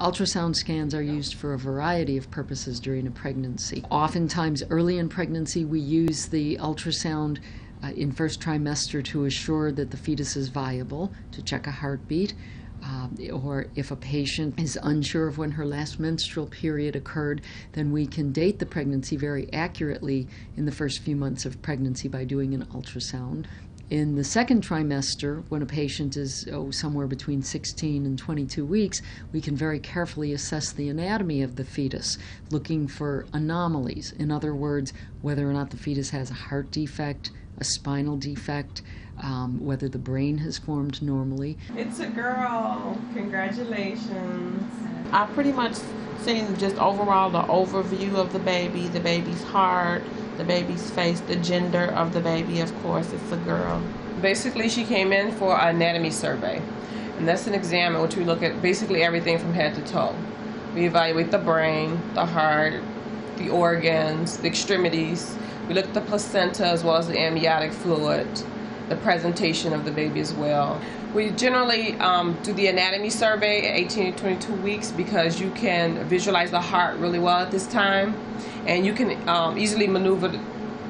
Ultrasound scans are used for a variety of purposes during a pregnancy. Oftentimes, early in pregnancy, we use the ultrasound uh, in first trimester to assure that the fetus is viable, to check a heartbeat. Um, or if a patient is unsure of when her last menstrual period occurred, then we can date the pregnancy very accurately in the first few months of pregnancy by doing an ultrasound. In the second trimester, when a patient is oh, somewhere between 16 and 22 weeks, we can very carefully assess the anatomy of the fetus, looking for anomalies. In other words, whether or not the fetus has a heart defect, a spinal defect, um, whether the brain has formed normally. It's a girl. Congratulations. I pretty much seen just overall the overview of the baby, the baby's heart, the baby's face, the gender of the baby, of course, it's a girl. Basically, she came in for an anatomy survey. And that's an exam in which we look at basically everything from head to toe. We evaluate the brain, the heart, the organs, the extremities. We look at the placenta as well as the amniotic fluid, the presentation of the baby as well. We generally um, do the anatomy survey at 18 to 22 weeks because you can visualize the heart really well at this time and you can um, easily maneuver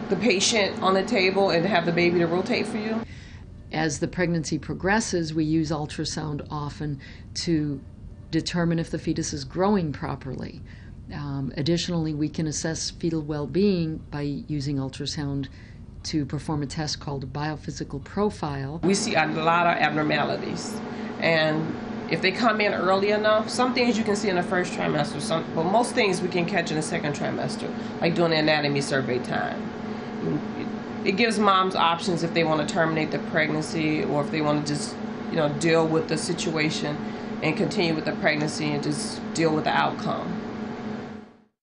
the patient on the table and have the baby to rotate for you. As the pregnancy progresses, we use ultrasound often to determine if the fetus is growing properly. Um, additionally, we can assess fetal well being by using ultrasound to perform a test called a biophysical profile. We see a lot of abnormalities, and if they come in early enough, some things you can see in the first trimester, some, but most things we can catch in the second trimester, like doing the anatomy survey time. It gives moms options if they want to terminate the pregnancy or if they want to just, you know, deal with the situation and continue with the pregnancy and just deal with the outcome.